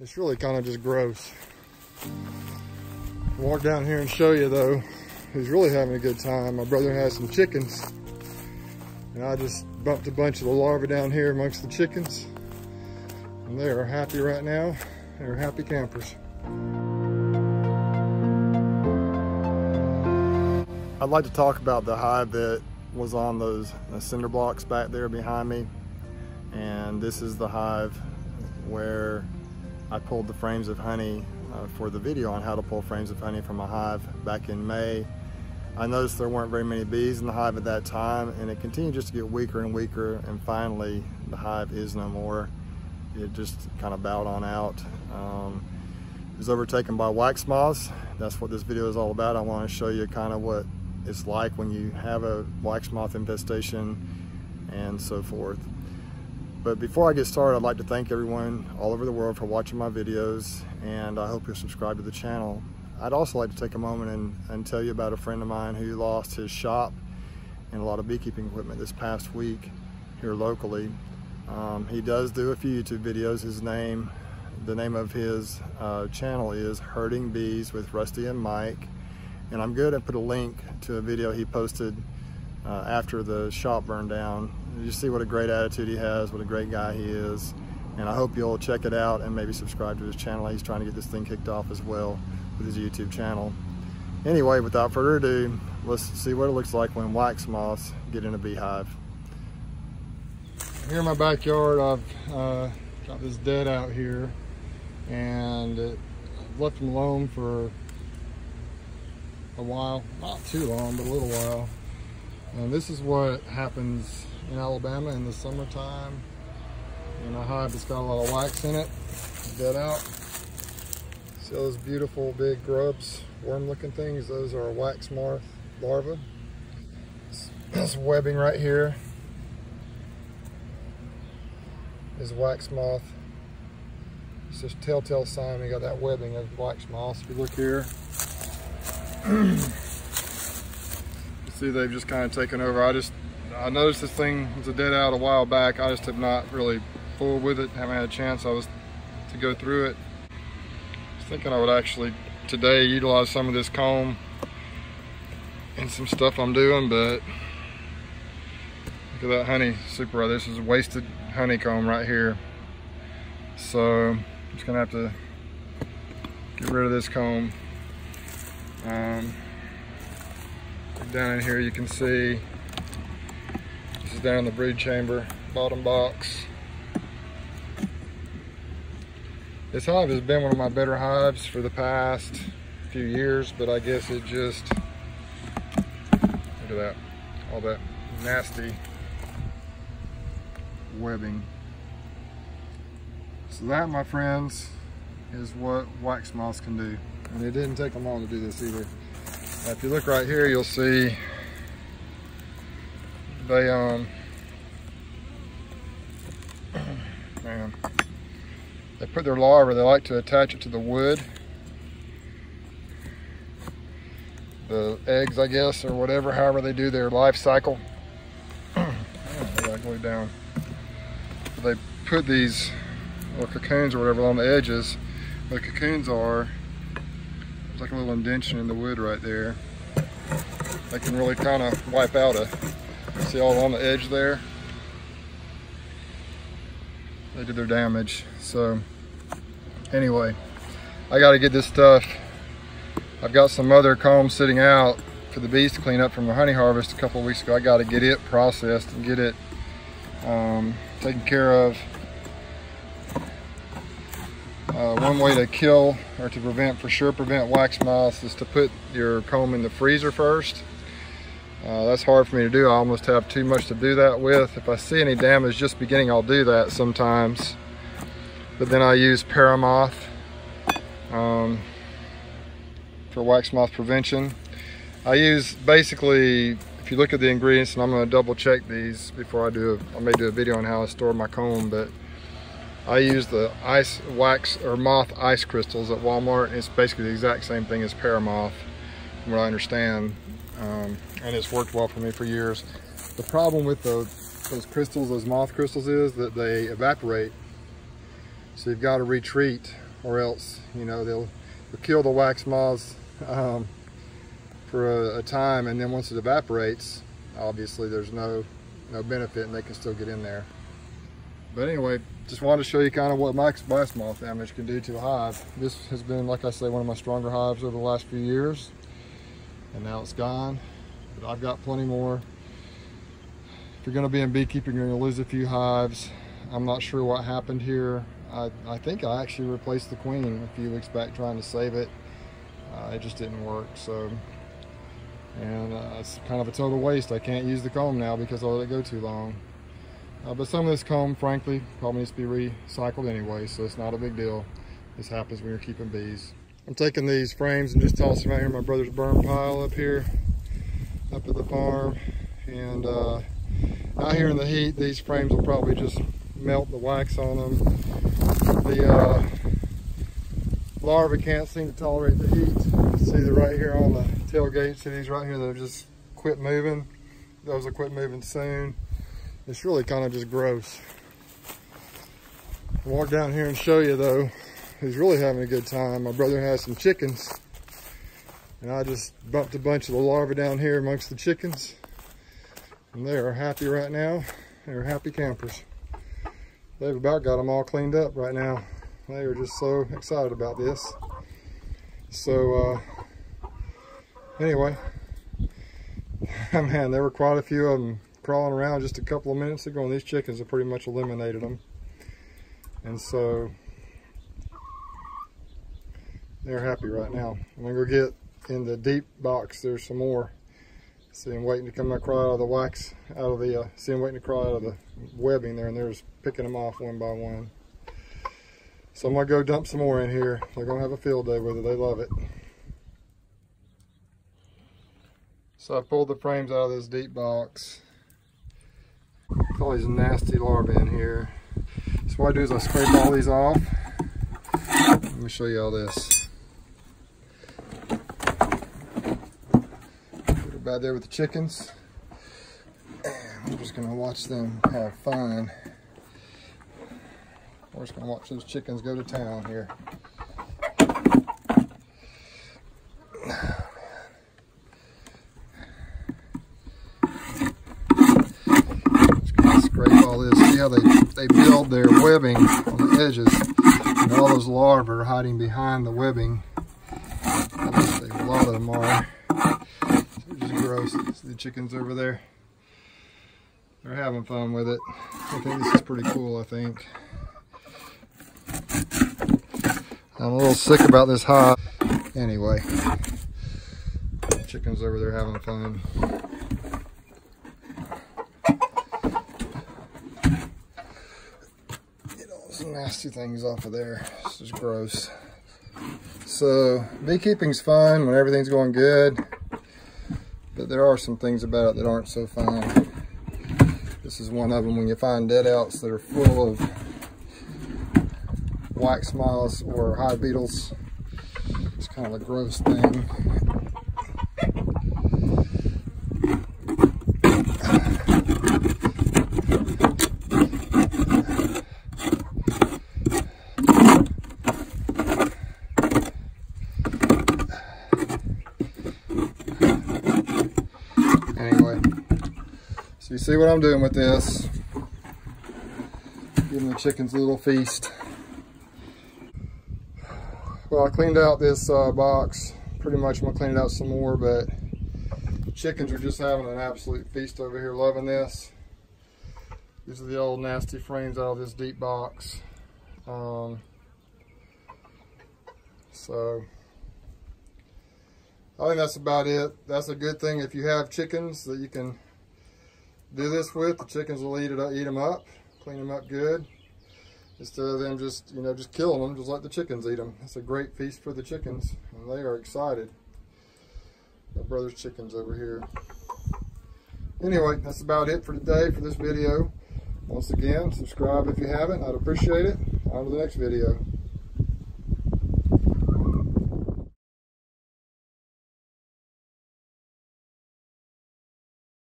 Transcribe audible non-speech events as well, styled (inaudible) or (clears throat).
It's really kind of just gross. Walk down here and show you though, he's really having a good time. My brother has some chickens and I just bumped a bunch of the larvae down here amongst the chickens and they are happy right now. They're happy campers. I'd like to talk about the hive that was on those cinder blocks back there behind me. And this is the hive where I pulled the frames of honey uh, for the video on how to pull frames of honey from a hive back in May. I noticed there weren't very many bees in the hive at that time and it continued just to get weaker and weaker and finally the hive is no more. It just kind of bowed on out. Um, it was overtaken by wax moths. That's what this video is all about. I want to show you kind of what it's like when you have a wax moth infestation and so forth. But before I get started, I'd like to thank everyone all over the world for watching my videos and I hope you'll subscribe to the channel. I'd also like to take a moment and, and tell you about a friend of mine who lost his shop and a lot of beekeeping equipment this past week here locally. Um, he does do a few YouTube videos. His name, the name of his uh, channel is Herding Bees with Rusty and Mike. And I'm good to put a link to a video he posted uh, after the shop burned down. You see what a great attitude he has, what a great guy he is. And I hope you'll check it out and maybe subscribe to his channel. He's trying to get this thing kicked off as well with his YouTube channel. Anyway, without further ado, let's see what it looks like when wax moths get in a beehive. Here in my backyard, I've uh, got this dead out here and left them alone for a while, not too long, but a little while. And this is what happens in Alabama in the summertime. In a hive that's got a lot of wax in it, dead out. See those beautiful big grubs, worm looking things? Those are wax moth larvae. (clears throat) This webbing right here is wax moth. It's just telltale sign we got that webbing of wax moth. If you look here, (clears throat) see they've just kind of taken over. I just, I noticed this thing was a dead out a while back. I just have not really fooled with it. Haven't had a chance. I was to go through it. I was thinking I would actually today utilize some of this comb and some stuff I'm doing, but look at that honey super. This is wasted honeycomb right here. So I'm just gonna have to get rid of this comb. Um, down in here you can see this is down in the brood chamber, bottom box. This hive has been one of my better hives for the past few years, but I guess it just, look at that, all that nasty webbing. So that, my friends, is what wax moths can do. And it didn't take them long to do this either. Now, if you look right here, you'll see they, um, (clears throat) man, they put their larvae, they like to attach it to the wood. The eggs, I guess, or whatever, however they do their life cycle. (clears throat) I down. They put these or cocoons or whatever on the edges. The cocoons are, there's like a little indention in the wood right there. They can really kind of wipe out a, see all on the edge there? They did their damage. So anyway, I got to get this stuff. I've got some other combs sitting out for the bees to clean up from the honey harvest a couple weeks ago. I got to get it processed and get it um, taken care of. Uh, one way to kill or to prevent, for sure prevent wax moths is to put your comb in the freezer first. Uh, that's hard for me to do. I almost have too much to do that with. If I see any damage just beginning, I'll do that sometimes. But then I use Paramoth um, for wax moth prevention. I use basically, if you look at the ingredients, and I'm gonna double check these before I do, a, I may do a video on how I store my comb, but I use the ice wax or moth ice crystals at Walmart. It's basically the exact same thing as Paramoth, from what I understand. Um, and it's worked well for me for years. The problem with the, those crystals, those moth crystals is that they evaporate. So you've got to retreat or else, you know, they'll, they'll kill the wax moths um, for a, a time and then once it evaporates, obviously there's no, no benefit and they can still get in there. But anyway, just wanted to show you kind of what wax moth damage can do to a hive. This has been, like I say, one of my stronger hives over the last few years. And now it's gone, but I've got plenty more. If you're gonna be in beekeeping, you're gonna lose a few hives. I'm not sure what happened here. I, I think I actually replaced the queen a few weeks back trying to save it. Uh, it just didn't work, so. And uh, it's kind of a total waste. I can't use the comb now because I let it go too long. Uh, but some of this comb, frankly, probably needs to be recycled anyway, so it's not a big deal. This happens when you're keeping bees. I'm taking these frames and just tossing them out here in my brother's burn pile up here, up at the farm. And uh, out here in the heat, these frames will probably just melt the wax on them. The uh, larvae can't seem to tolerate the heat. See the right here on the tailgate, see these right here that have just quit moving. Those will quit moving soon. It's really kind of just gross. I'll walk down here and show you though. He's really having a good time. My brother has some chickens. And I just bumped a bunch of the larvae down here amongst the chickens. And they are happy right now. They're happy campers. They've about got them all cleaned up right now. They are just so excited about this. So, uh, anyway, (laughs) man, there were quite a few of them crawling around just a couple of minutes ago and these chickens have pretty much eliminated them. And so they're happy right now. I'm gonna go get in the deep box, there's some more. See them waiting to come crawl out of the wax, out of the, uh, see them waiting to crawl out of the webbing there and they're just picking them off one by one. So I'm gonna go dump some more in here. They're gonna have a field day with it, they love it. So I pulled the frames out of this deep box all these nasty larvae in here. So what I do is I scrape all these off. Let me show you all this. Put it back there with the chickens. And I'm just gonna watch them have fun. We're just gonna watch those chickens go to town here. how they, build their webbing on the edges. And all those larvae are hiding behind the webbing. a lot of them are. Just gross. See the chickens over there? They're having fun with it. I think this is pretty cool, I think. I'm a little sick about this hive. Anyway, chickens over there having fun. Nasty things off of there. This is gross. So beekeeping's fun when everything's going good, but there are some things about it that aren't so fun. This is one of them when you find dead outs that are full of wax moths or hive beetles. It's kind of a gross thing. So you see what I'm doing with this. Giving the chickens a little feast. Well, I cleaned out this uh, box. Pretty much I'm gonna clean it out some more, but chickens are just having an absolute feast over here, loving this. These are the old nasty frames out of this deep box. Um, so, I think that's about it. That's a good thing if you have chickens that you can do this with. The chickens will eat it, eat them up, clean them up good. Instead of them just, you know, just killing them, just let the chickens eat them. It's a great feast for the chickens, and they are excited. My brother's chickens over here. Anyway, that's about it for today for this video. Once again, subscribe if you haven't. I'd appreciate it. On to the next video.